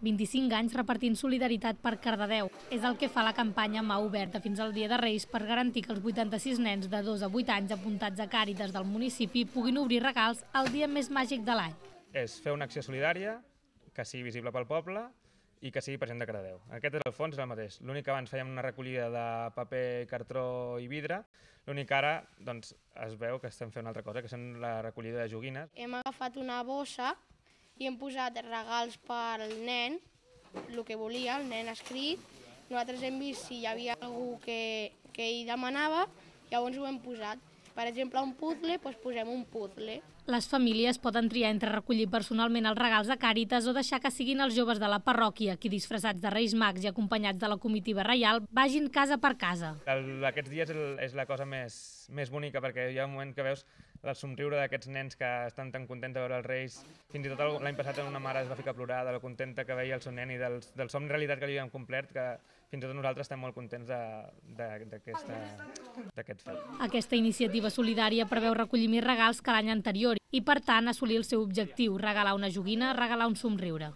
25 anys repartint solidaritat per Cardedeu. És el que fa la campanya Mà Oberta fins al dia de Reis per garantir que els 86 nens de 2 a 8 anys apuntats a Càritas del municipi puguin obrir regals el dia més màgic de l'any. És fer una acció solidària que sigui visible pel poble i que sigui present de Cardedeu. Aquest és el fons, és el mateix. L'únic que abans fèiem una recollida de paper, cartró i vidre, l'únic que ara doncs, es veu que estem fent una altra cosa, que són la recollida de joguines. Hem agafat una bossa i hem posat regals per al nen, el que volia, el nen ha escrit. Nosaltres hem vist si hi havia algú que, que ell demanava, llavors ho hem posat. Per exemple, un puzzle, doncs posem un puzzle. Les famílies poden triar entre recollir personalment els regals de Càritas o deixar que siguin els joves de la parròquia qui, disfressats de Reis Mags i acompanyats de la comitiva reial, vagin casa per casa. El, aquests dies és la cosa més, més bonica perquè hi ha un moment que veus el somriure d'aquests nens que estan tan contents de veure els Reis. Fins i tot l'any passat una mare es va ficar a plorar de la contenta que veia el seu nen i del, del somni realitat que li havíem complert, que fins i tot nosaltres estem molt contents d'aquest fet. Aquesta iniciativa solidària preveu recollir més regals que l'any anterior i, per tant, assolir el seu objectiu, regalar una joguina, regalar un somriure.